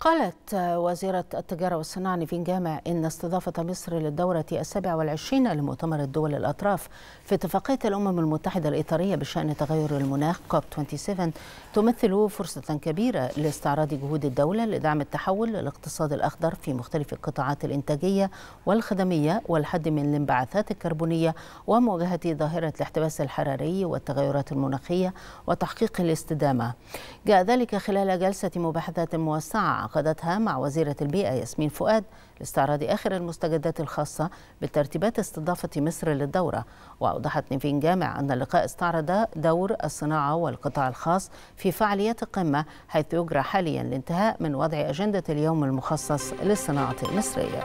قالت وزيرة التجارة والصناعة نيفين جامع إن استضافة مصر للدورة السابعة والعشرين لمؤتمر الدول الأطراف في اتفاقية الأمم المتحدة الإطارية بشأن تغير المناخ كوب 27 تمثل فرصة كبيرة لاستعراض جهود الدولة لدعم التحول للاقتصاد الأخضر في مختلف القطاعات الإنتاجية والخدمية والحد من الانبعاثات الكربونية ومواجهة ظاهرة الاحتباس الحراري والتغيرات المناخية وتحقيق الاستدامة. جاء ذلك خلال جلسة مباحثات موسعة عقدتها مع وزيرة البيئة ياسمين فؤاد لاستعراض آخر المستجدات الخاصة بترتيبات استضافة مصر للدورة. وأوضحت نيفين جامع أن اللقاء استعرض دور الصناعة والقطاع الخاص في فعاليات القمة حيث يجرى حاليا الانتهاء من وضع أجندة اليوم المخصص للصناعة المصرية.